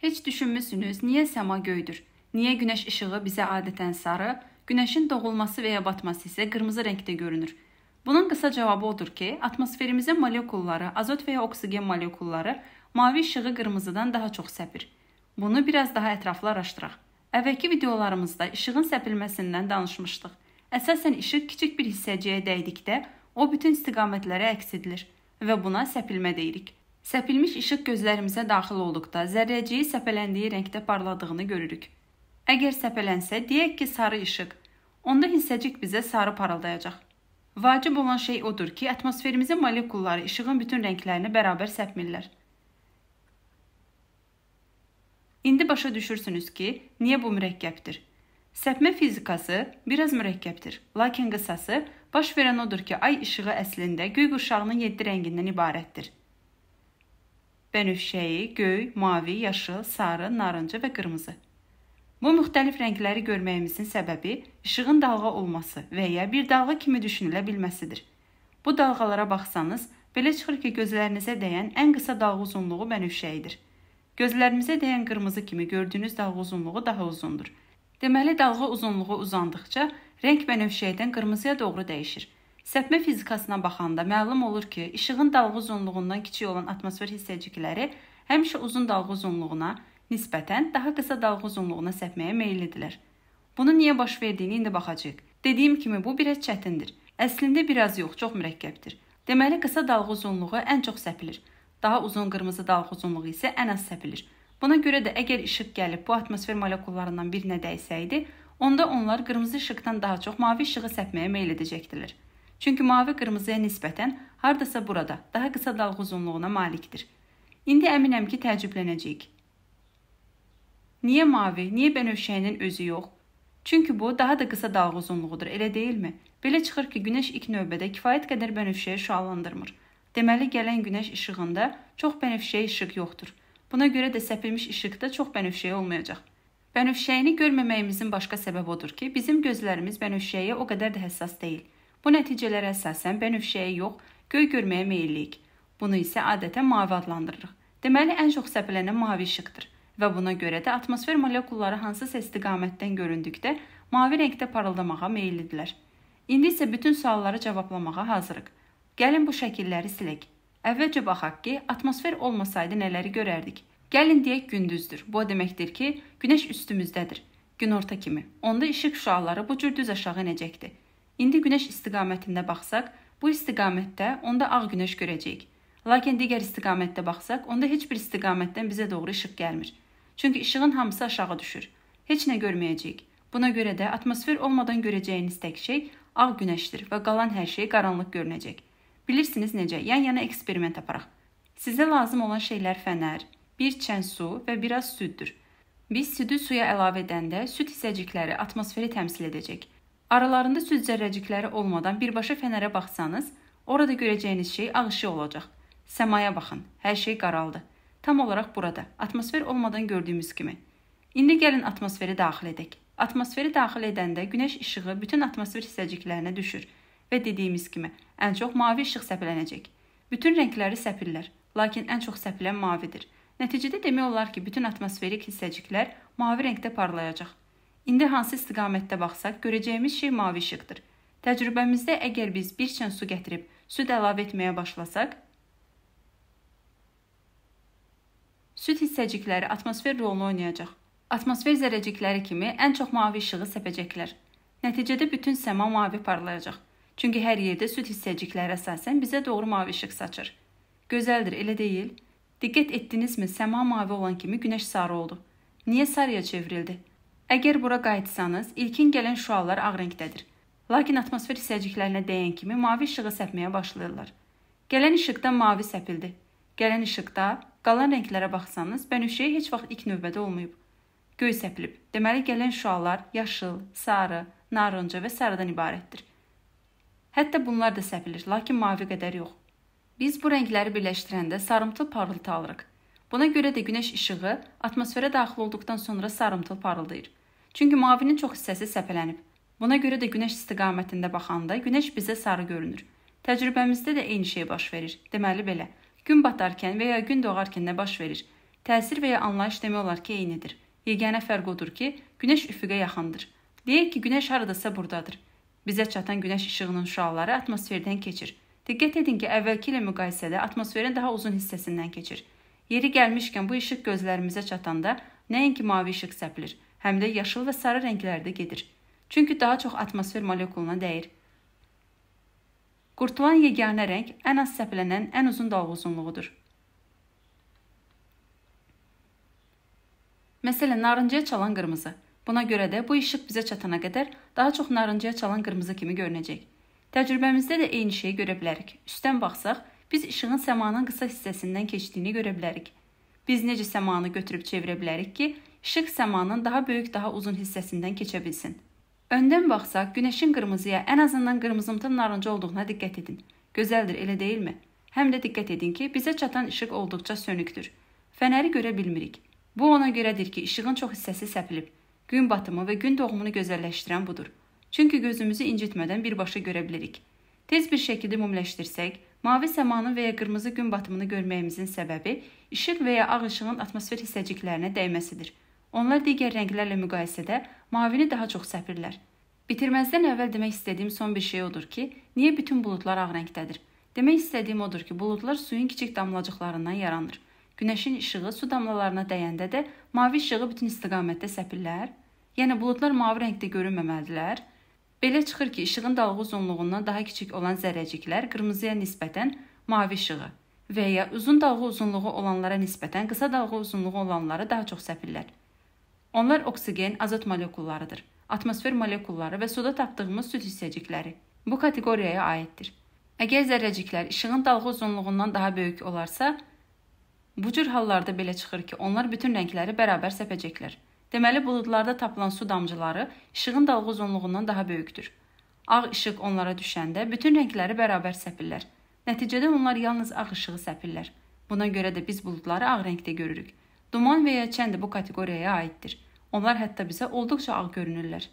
Heç düşünmüsünüz, niyə səma göydür? Niyə günəş işığı bizə adətən sarı, günəşin doğulması və ya batması isə qırmızı rəngdə görünür? Bunun qısa cavabı odur ki, atmosferimizin molekulları, azot və ya oksigen molekulları mavi işığı qırmızıdan daha çox səpir. Bunu biraz daha ətraflı araşdıraq. Əvvəlki videolarımızda işığın səpilməsindən danışmışdıq. Əsasən işıq kiçik bir hissəciyə dəydikdə o bütün istiqamətlərə əks edilir və buna səpilmə deyirik. Səpilmiş işıq gözlərimizə daxil olduqda zərrəciyi səpələndiyi rəngdə parladığını görürük. Əgər səpələnsə, deyək ki, sarı işıq, onda hissəcik bizə sarı parıldayacaq. Vacib olan şey odur ki, atmosferimizin molekulları işığın bütün rənglərini bərabər səpmirlər. İndi başa düşürsünüz ki, niyə bu mürəkkəbdir? Səpmə fizikası biraz mürəkkəbdir, lakin qısası baş verən odur ki, ay işığı əslində göy qurşağının 7 rəngindən ibarətdir bənövşəyi, göy, mavi, yaşıl, sarı, narıncı və qırmızı. Bu müxtəlif rəngləri görməyimizin səbəbi işığın dalğa olması və ya bir dalğa kimi düşünülə bilməsidir. Bu dalğalara baxsanız, belə çıxır ki, gözlərinizə dəyən ən qısa dalğa uzunluğu bənövşəyidir. Gözlərimizə dəyən qırmızı kimi gördüyünüz dalğa uzunluğu daha uzundur. Deməli, dalğa uzunluğu uzandıqca rəng bənövşəyidən qırmızıya doğru dəyişir. Səpmə fizikasına baxanda məlum olur ki, işığın dalğa uzunluğundan kiçik olan atmosfer hissəcikləri həmişə uzun dalğa uzunluğuna nisbətən daha qısa dalğa uzunluğuna səpməyə meyllidirlər. Bunun niyə baş verdiyini indi baxacağıq. Dediyim kimi bu biraz çətindir. Əslində biraz yox, çox mürəkkəbdir. Deməli qısa dalğa uzunluğu ən çox səpilir. Daha uzun qırmızı dalğa uzunluğu isə ən az səpilir. Buna görə də əgər işıq gəlib bu atmosfer molekullarından birinə dəysəydi, onda onlar qırmızı işıqdan daha çox mavi işığı səpməyə meyl edəcəkdilər. Çünki mavi qırmızıya nisbətən hardasa burada daha qısa dalğa uzunluğuna malikdir. İndi əminəm ki, təəccüblənəcəyik. Niyə mavi, niyə bənövşəyinin özü yox? Çünki bu daha da qısa dalğa uzunluğudur, elə deyilmi? Belə çıxır ki, günəş ilk növbədə kifayət qədər bənövşəyi şüalandırmır. Deməli, gələn günəş işığında çox bənövşəyi işıq yoxdur. Buna görə də səpilmiş işıqda çox bənövşəyi olmayacaq. Bənövşəyini görməməyimizin başqa səbəbi odur ki, bizim gözlərimiz bənövşəyə o qədər də həssas deyil. Bu nəticələrə əsasən bənövşəyə yox, göy görməyə meylliyik. Bunu isə adətən mavi adlandırırıq. Deməli, ən çox səpələnən mavi işıqdır və buna görə də atmosfer molekulları hansısa istiqamətdən göründükdə mavi rəngdə parıldamağa meyllidirlər. İndi isə bütün sualları cavablamağa hazırıq. Gəlin bu şəkilləri silək. Əvvəlcə baxaq ki, atmosfer olmasaydı nələri görərdik? Gəlin deyək gündüzdür. Bu o deməkdir ki, günəş üstümüzdədir. Günorta kimi. Onda işıq şüaları bu cür düz aşağı enəcəkdir. İndi günəş istiqamətində baxsaq, bu istiqamətdə onda ağ günəş görəcəyik. Lakin digər istiqamətdə baxsaq, onda heç bir istiqamətdən bizə doğru işıq gəlmir. Çünki işığın hamısı aşağı düşür. Heç nə görməyəcəyik. Buna görə də atmosfer olmadan görəcəyiniz tək şey ağ günəşdir və qalan hər şey qaranlıq görünəcək. Bilirsiniz necə? Yan-yana eksperiment aparaq. Sizə lazım olan şeylər fənər, bir çən su və biraz süddür. Biz südü suya əlavə edəndə süd hissəcikləri atmosferi təmsil edəcək. Aralarında süd zərrəcikləri olmadan birbaşa fənərə baxsanız, orada görəcəyiniz şey ağ işıq olacaq. Səmaya baxın, hər şey qaraldı. Tam olaraq burada, atmosfer olmadan gördüyümüz kimi. İndi gəlin atmosferi daxil edək. Atmosferi daxil edəndə günəş işığı bütün atmosfer hissəciklərinə düşür və dediyimiz kimi, ən çox mavi işıq səpələnəcək. Bütün rəngləri səpirlər, lakin ən çox səpilən mavidir. Nəticədə demək olar ki, bütün atmosferik hissəciklər mavi rəngdə parlayacaq. İndi hansı istiqamətdə baxsaq, görəcəyimiz şey mavi işıqdır. Təcrübəmizdə əgər biz bir çən su gətirib süd əlavə etməyə başlasaq, süd hissəcikləri atmosfer rolunu oynayacaq. Atmosfer zərrəcikləri kimi ən çox mavi işığı səpəcəklər. Nəticədə bütün səma mavi parlayacaq. Çünki hər yerdə süd hissəcikləri əsasən bizə doğru mavi işıq saçır. Gözəldir, elə deyil? Diqqət etdinizmi? Səma mavi olan kimi günəş sarı oldu. Niyə sarıya çevrildi? Əgər bura qayıtsanız, ilkin gələn şüalar ağ rəngdədir. Lakin atmosfer hissəciklərinə dəyən kimi mavi işığı səpməyə başlayırlar. Gələn işıqda mavi səpildi. Gələn işıqda qalan rənglərə baxsanız, bənövşəyi heç vaxt ilk növbədə olmayıb. Göy səpilib. Deməli gələn şüalar yaşıl, sarı, narıncı və sarıdan ibarətdir. Hətta bunlar da səpilir, lakin mavi qədər yox. Biz bu rəngləri birləşdirəndə sarımtıl parıltı alırıq. Buna görə də günəş işığı atmosferə daxil olduqdan sonra sarımtıl parıldayır. Çünki mavinin çox hissəsi səpələnib. Buna görə də günəş istiqamətində baxanda günəş bizə sarı görünür. Təcrübəmizdə də eyni şey baş verir. Deməli belə, gün batarkən və ya gün doğarkən nə baş verir? Təsir və ya anlayış demək olar ki, eynidir. Yeganə fərq odur ki, günəş üfüqə yaxındır. Deyək ki, günəş haradasa burdadır. Bizə çatan günəş işığının şüaları atmosferdən keçir. Diqqət edin ki, əvvəlki ilə müqayisədə atmosferin daha uzun hissəsindən keçir. Yeri gəlmişkən bu işıq gözlərimizə çatanda nəinki mavi işıq səpilir, həm də yaşıl və sarı rənglərdə gedir. Çünki daha çox atmosfer molekuluna dəyir. Qurtulan yeganə rəng ən az səpilənən ən uzun dalğa uzunluğudur. Məsələn, narıncıya çalan qırmızı. Buna görə də bu işıq bizə çatana qədər daha çox narıncıya çalan qırmızı kimi görünəcək. Təcrübəmizdə də eyni şeyi görə bilərik. Üstdən baxsaq, biz işığın səmanın qısa hissəsindən keçdiyini görə bilərik. Biz necə səmanı götürüb çevirə bilərik ki, işıq səmanın daha böyük, daha uzun hissəsindən keçə bilsin. Öndən baxsaq, günəşin qırmızıya, ən azından qırmızımtıl narıncı olduğuna diqqət edin. Gözəldir, elə deyilmi? Həm də diqqət edin ki, bizə çatan işıq olduqca sönükdür. Fənəri görə bilmirik. Bu ona görədir ki, işığın çox hissəsi səpilib. Gün batımı və gün doğumunu gözəlləşdirən budur. Çünki gözümüzü incitmədən birbaşa görə bilirik. Tez bir şəkildə mumləşdirsək, mavi səmanın və ya qırmızı gün batımını görməyimizin səbəbi işıq və ya ağ işığın atmosfer hissəciklərinə dəyməsidir. Onlar digər rənglərlə müqayisədə mavini daha çox səpirlər. Bitirməzdən əvvəl demək istədiyim son bir şey odur ki, niyə bütün buludlar ağ rəngdədir? Demək istədiyim odur ki, buludlar suyun kiçik damlacıqlarından yaranır. Günəşin işığı su damlalarına dəyəndə də mavi işığı bütün istiqamətdə səpirlər. Yəni buludlar mavi rəngdə görünməməlidirlər. Belə çıxır ki, işığın dalğa uzunluğundan daha kiçik olan zərrəciklər qırmızıya nisbətən mavi işığı və ya uzun dalğa uzunluğu olanlara nisbətən qısa dalğa uzunluğu olanları daha çox səpirlər. Onlar oksigen, azot molekullarıdır. Atmosfer molekulları və suda tapdığımız süd hissəcikləri bu kateqoriyaya aiddir. Əgər zərrəciklər işığın dalğa uzunluğundan daha böyük olarsa, Bu cür hallarda belə çıxır ki, onlar bütün rəngləri bərabər səpəcəklər. Deməli, buludlarda tapılan su damcıları işığın dalğa uzunluğundan daha böyükdür. Ağ işıq onlara düşəndə bütün rəngləri bərabər səpirlər. Nəticədə onlar yalnız ağ işığı səpirlər. Buna görə də biz buludları ağ rəngdə görürük. Duman və ya çən də bu kateqoriyaya aiddir. Onlar hətta bizə olduqca ağ görünürlər.